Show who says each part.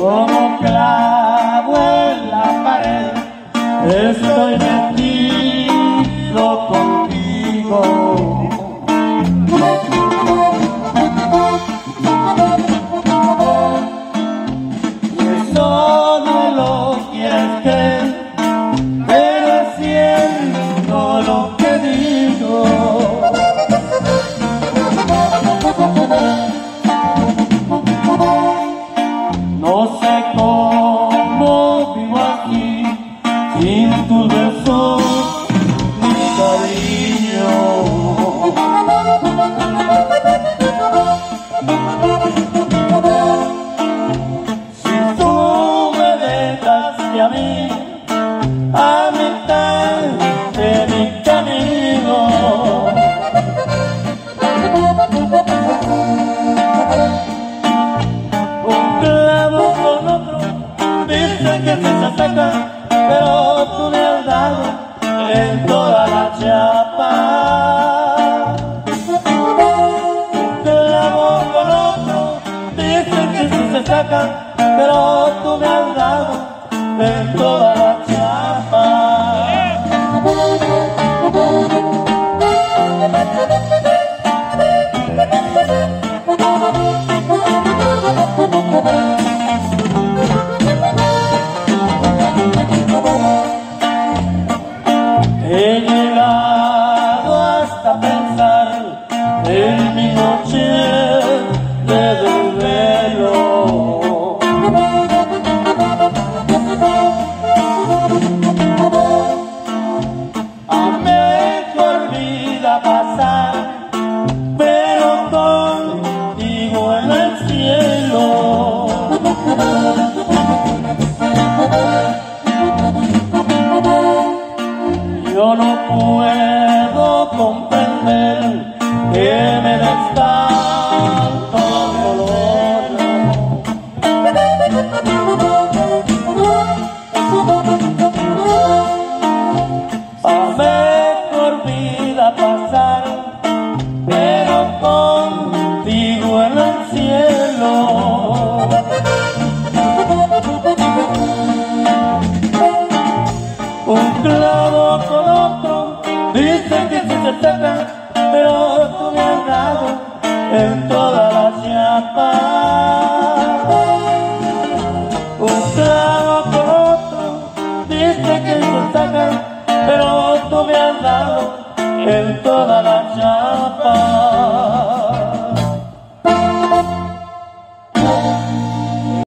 Speaker 1: Como clavo en la pared, estoy metido contigo. to the. Pero tú me has dado en toda la chapa. He llegado hasta pensar en mi noche Yo no puedo comprender que me des tanto dolor. En toda la chapa. Un clavo con otro, dicen que se saca, pero tú me has dado en toda la chapa.